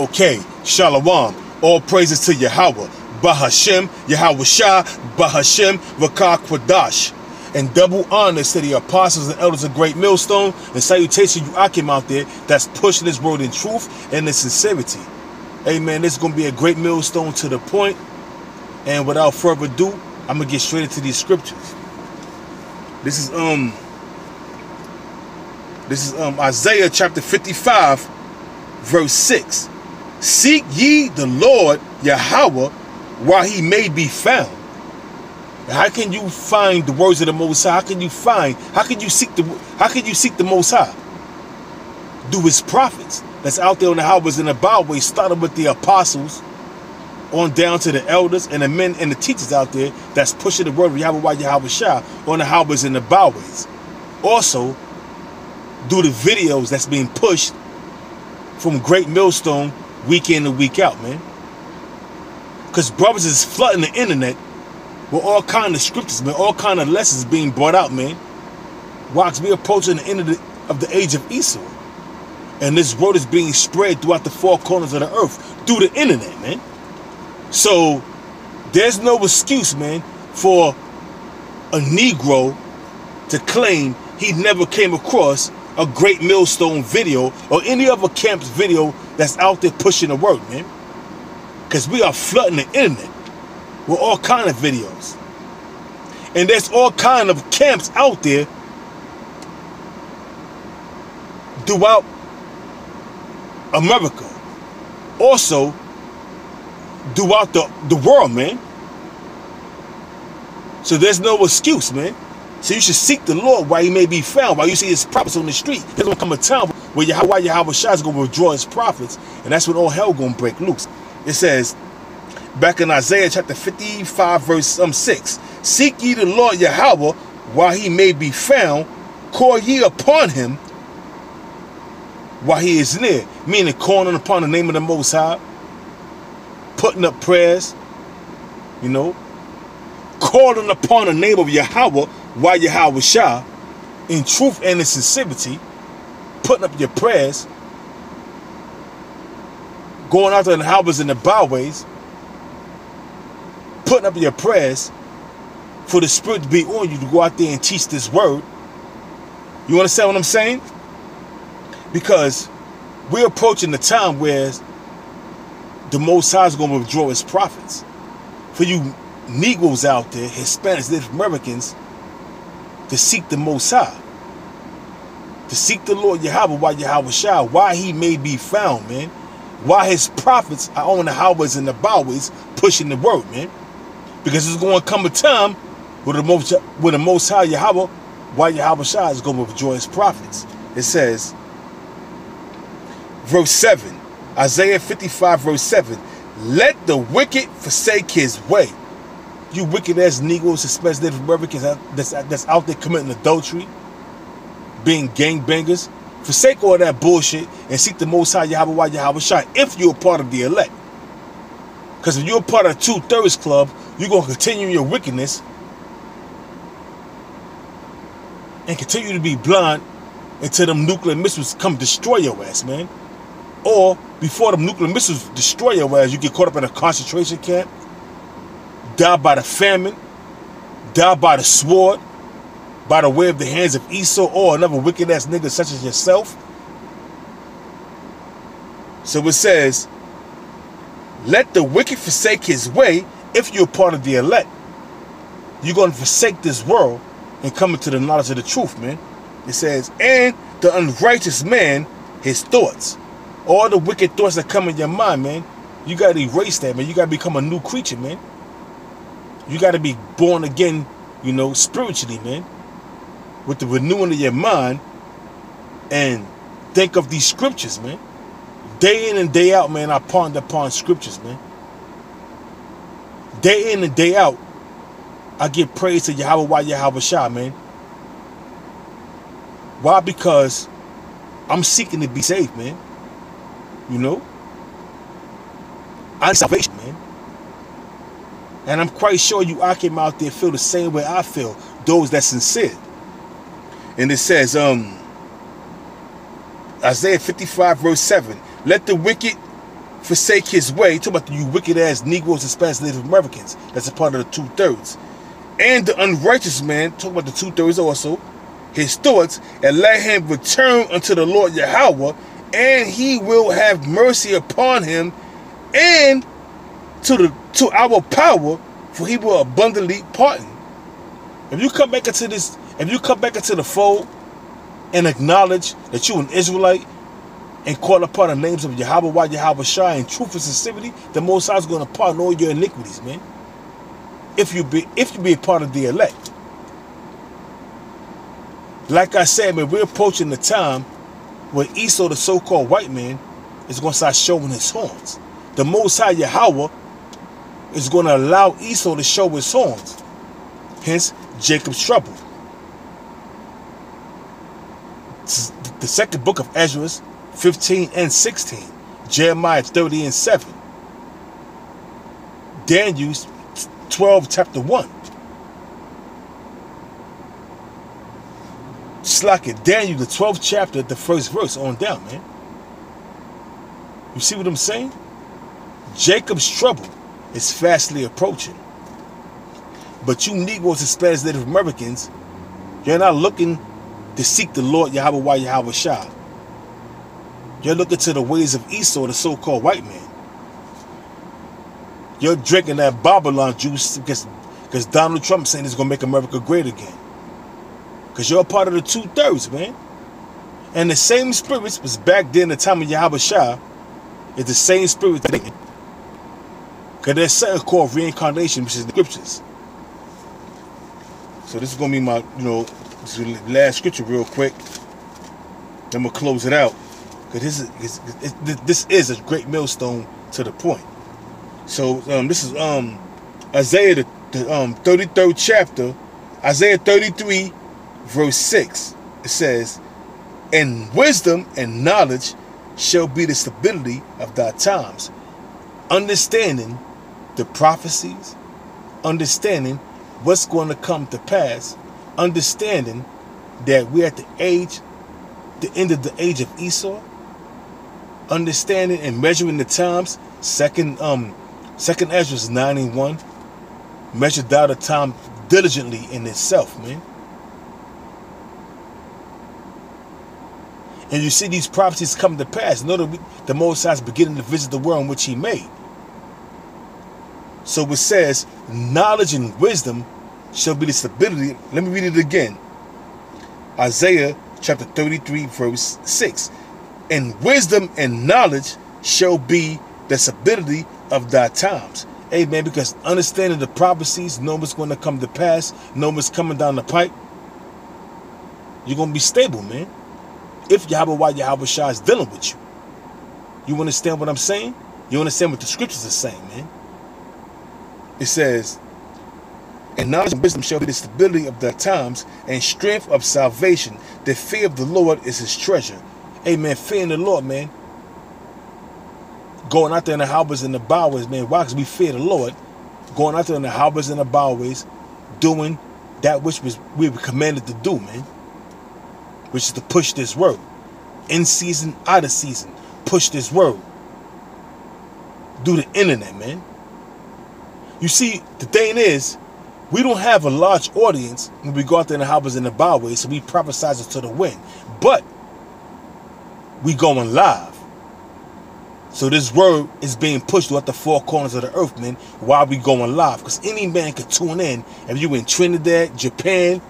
Okay, Shalom. All praises to Yahweh. Bahashem, Yahweh Shah, Bahashem, Vakar Kwadash. And double honors to the apostles and elders of Great Millstone. And salutation you Akim out there that's pushing this word in truth and in sincerity. Amen. This is going to be a great millstone to the point. And without further ado, I'm going to get straight into these scriptures. This is um this is um Isaiah chapter 55 verse 6. Seek ye the Lord Yahweh while he may be found. How can you find the words of the Most High? How can you find? How can you seek the? How can you seek the Most High? Do his prophets that's out there on the highways and the byways, starting with the apostles, on down to the elders and the men and the teachers out there that's pushing the word of Yahweh Yahweh Shah on the highways and the byways. Also, do the videos that's being pushed from Great Millstone week in and week out, man. Because brothers is flooding the internet with all kind of scriptures, man, all kind of lessons being brought out, man. Watch we approaching the end of the, of the age of Esau. And this word is being spread throughout the four corners of the earth through the internet, man. So there's no excuse, man, for a Negro to claim he never came across a great millstone video or any other camp's video that's out there pushing the word, man. Because we are flooding the internet with all kind of videos. And there's all kind of camps out there throughout America. Also, throughout the, the world, man. So there's no excuse, man. So you should seek the Lord while he may be found. While you see his prophets on the street, there's gonna come a time where Yahweh Yahweh Shah is gonna withdraw his prophets, and that's when all hell gonna break loose. It says back in Isaiah chapter 55, verse um, 6, Seek ye the Lord Yahweh while he may be found, call ye upon him while he is near. Meaning calling upon the name of the Most High, putting up prayers, you know, calling upon the name of Yahweh while Yahweh Shah, in truth and in sincerity, putting up your prayers, going out to the highways and the byways, putting up your prayers for the Spirit to be on you to go out there and teach this word. You understand what I'm saying? Because we're approaching the time where the Most High is going to withdraw his prophets. For you Negroes out there, Hispanics, Native Americans, to seek the Most High. To seek the Lord Yahweh while Yahweh Shah, why he may be found, man. Why his prophets are on the highways and the byways pushing the word, man. Because it's going to come a time where the Most, where the most High Yahweh, why Yahweh Shah is going to withdraw his prophets. It says, verse 7, Isaiah 55, verse 7, Let the wicked forsake his way. You wicked ass Negroes, especially Native Americans that's, that's out there committing adultery, being gangbangers, forsake all that bullshit and seek the Most High Yahweh Yahweh Shah if you're a part of the elect. Because if you're a part of the two-thirds club, you're going to continue your wickedness and continue to be blind until them nuclear missiles come destroy your ass, man. Or before them nuclear missiles destroy your ass, you get caught up in a concentration camp, die by the famine, die by the sword, by the way of the hands of Esau or another wicked ass nigga such as yourself. So it says, let the wicked forsake his way if you're part of the elect. You're going to forsake this world and come into the knowledge of the truth, man. It says, and the unrighteous man, his thoughts. All the wicked thoughts that come in your mind, man. You got to erase that, man. You got to become a new creature, man. You got to be born again, you know, spiritually, man. With the renewing of your mind and think of these scriptures, man. Day in and day out, man, I ponder upon scriptures, man. Day in and day out, I give praise to Yahweh why Yahweh Shah, man. Why? Because I'm seeking to be saved, man. You know? I'm salvation, man. And I'm quite sure you I came out there feel the same way I feel, those that sincere. And it says, um, Isaiah 55, verse 7, let the wicked forsake his way, talk about you wicked ass Negroes and Spanish Native Americans. That's a part of the two thirds. And the unrighteous man, talk about the two thirds also, his thoughts, and let him return unto the Lord Yahweh, and he will have mercy upon him, and to the to our power, for he will abundantly pardon. If you come back into this, if you come back into the fold and acknowledge that you're an Israelite and call upon the names of Yahweh, Why Yahweh Shai in truth and sincerity, the Most High is going to pardon all your iniquities, man. If you be if you be a part of the elect. Like I said, man, we're approaching the time where Esau, the so-called white man, is going to start showing his horns. The Most High Yahweh is going to allow Esau to show his horns. Hence, Jacob's trouble. The second book of Ezra 15 and 16, Jeremiah 30 and 7, Daniel 12 chapter 1. Just like it, Daniel, the 12th chapter, the first verse on down, man. You see what I'm saying? Jacob's trouble is fastly approaching. But you Negroes and Spanish Native Americans, you're not looking to seek the Lord Yahweh Yahweh Shah. You're looking to the ways of Esau, the so-called white man. You're drinking that Babylon juice because, because Donald Trump saying he's going to make America great again. Because you're a part of the two-thirds, man. And the same spirits was back then the time of Yahweh Shah is the same spirit today. Because there's something called reincarnation, which is the scriptures. So this is to be my, you know, last scripture real quick. Then we'll close it out. Because this is, this is a great millstone to the point. So um, this is um, Isaiah, the, the um, 33rd chapter, Isaiah 33, verse 6. It says, And wisdom and knowledge shall be the stability of thy times. Understanding the prophecies, understanding what's going to come to pass, understanding that we're at the age, the end of the age of Esau, understanding and measuring the times. Second, um, second Esdras nine and one. Measured out the time diligently in itself, man. And you see these prophecies come to pass. Know that the Most High is beginning to visit the world in which He made. So it says, knowledge and wisdom shall be the stability. Let me read it again. Isaiah chapter 33, verse 6. And wisdom and knowledge shall be the stability of thy times. Amen. Because understanding the prophecies, know what's going to come to pass, know what's coming down the pipe, you're going to be stable, man. If Yahweh why Yahweh Shah is dealing with you. You understand what I'm saying? You understand what the scriptures are saying, man? It says, and knowledge and wisdom shall be the stability of the times and strength of salvation. The fear of the Lord is his treasure. Amen. Fear in the Lord, man. Going out there in the highways and the byways, man. Why? Because we fear the Lord. Going out there in the highways and the byways, doing that which was we were commanded to do, man. Which is to push this word. In season, out of season. Push this word. Do the internet, man. You see, the thing is, we don't have a large audience when we go out there in the highways and the byways, so we prophesize it to the wind. But we going live. So this word is being pushed throughout the four corners of the earth, man, while we going live. Because any man can tune in. If you in Trinidad, Japan,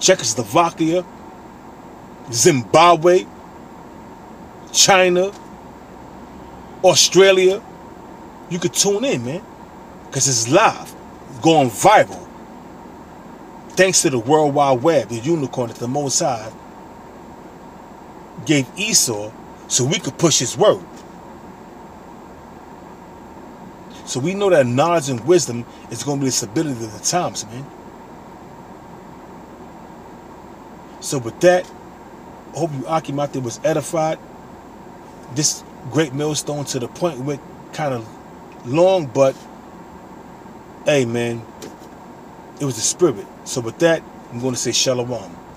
Czechoslovakia, Zimbabwe, China, Australia, you could tune in, man. Because it's live going viral. Thanks to the World Wide Web, the unicorn that the Most High gave Esau so we could push his word. So we know that knowledge and wisdom is going to be the stability of the times, man. So with that, I hope you Akimate was edified. This great millstone to the point went kind of long, but hey man, it was the spirit. So with that, I'm going to say shalom.